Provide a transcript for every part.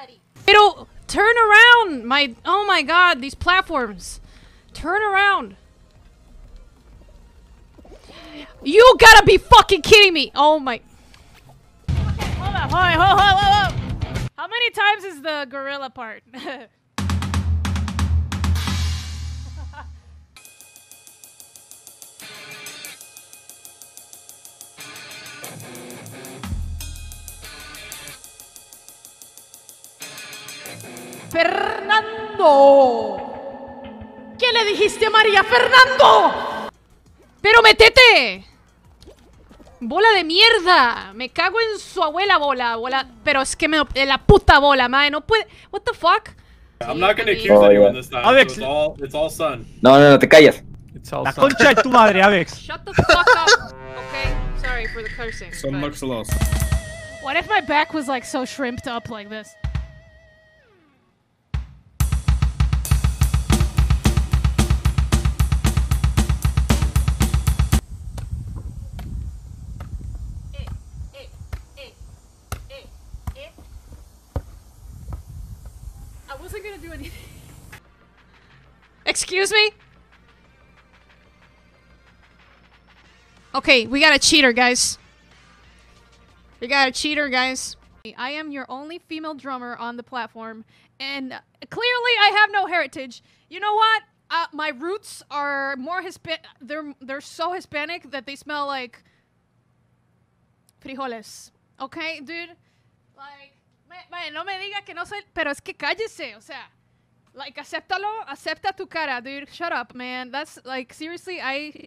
already. Pero turn around, my oh my god, these platforms. Turn around. You gotta be fucking kidding me! Oh my. On, hold on, hold on, hold on, hold on. How many times is the gorilla part? Fernando. ¿Qué le dijiste a María Fernando? Pero metete. Bola de mierda. Me cago en su abuela bola, bola. Pero es que me eh, la puta bola, madre, no puede. What the fuck? I'm not gonna accuse Oh, anyone yeah. this time. Alex. So it's all it's all sun. No, no, no, te callas. It's all La sun. concha de tu madre, Alex. Shut the fuck up. Okay, sorry for the cursing. Son but- looks lost. What if my back was like so shrimped up like this? Wasn't gonna do anything. Excuse me? Okay, we got a cheater, guys. We got a cheater, guys. I am your only female drummer on the platform, and clearly I have no heritage. You know what? Uh, my roots are more Hispanic. They're they're so Hispanic that they smell like frijoles. Okay, dude. Like, me- no me diga que no soy, pero es que cállese, o sea. Like, acéptalo, acepta tu cara, dude. Shut up, man. That's like seriously, I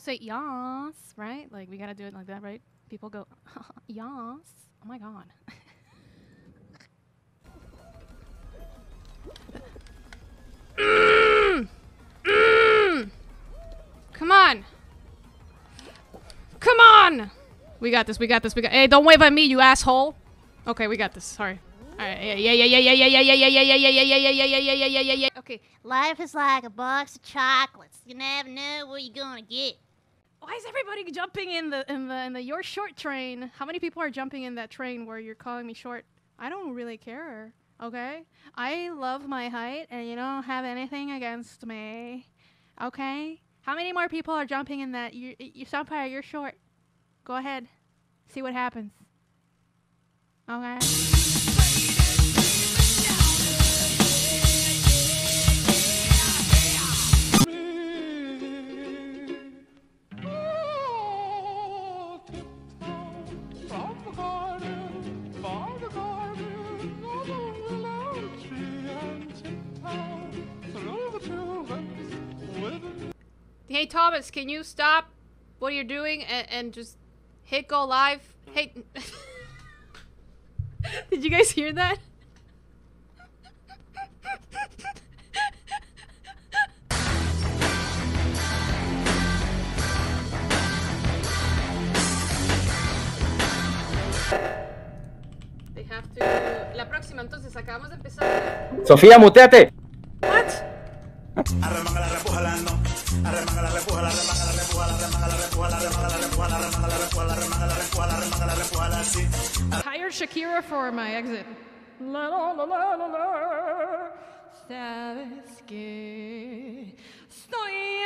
people say yas, right? Like we gotta do it like that, right? People go yas. Oh my god. Come on. Come on. We got this. We got this. We got. Hey, don't wave at me, you asshole. Okay, we got this. Sorry. Yeah, yeah, yeah, yeah, yeah, yeah, yeah, yeah, yeah, yeah, yeah, yeah, yeah, yeah, yeah, yeah, yeah, yeah, yeah. Okay, life is like a box of chocolates. You never know what you're gonna get. Why is everybody jumping in the in the in the your short train? How many people are jumping in that train where you're calling me short? I don't really care. Okay? I love my height and you don't have anything against me. Okay? How many more people are jumping in that you you Sunfyre, you're short. Go ahead. See what happens. Okay? the garden, by the garden, the willow tree and tiptoe through the tulips with... Hey Thomas, can you stop what you're doing and, and just hit go live? Hey... Did you guys hear that? La próxima, entonces acabamos de empezar. Sofía, muteate. What? Hire Shakira for my exit. La, la, la, la, la, la. Sabes que estoy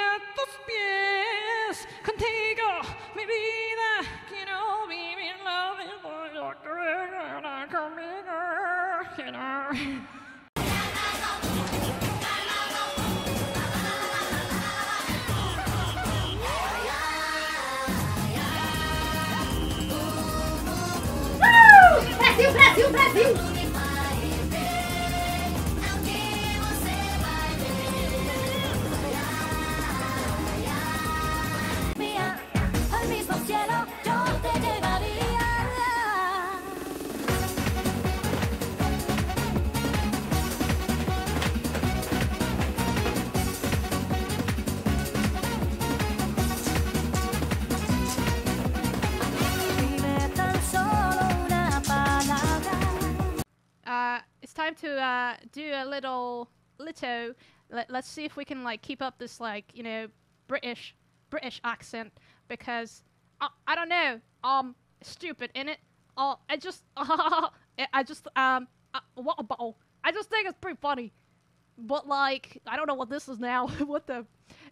going to uh, do a little, little. Let, let's see if we can like keep up this like you know British British accent because I, I don't know um stupid in it. Oh, I just I just um uh, what about I just think it's pretty funny. But like I don't know what this is now. what the?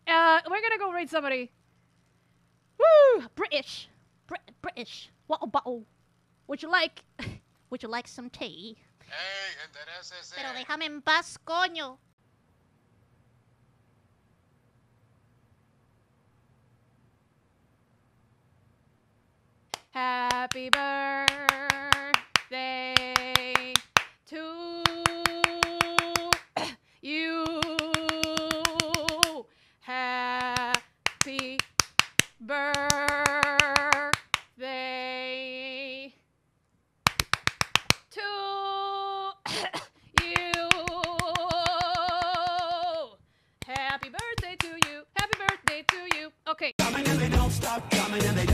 Uh, we're gonna go read somebody. Woo! British, Brit- British. What about? Would you like? Would you like some tea? Ey, enderecese. Pero déjame en paz, coño. Happy birthday stop coming and they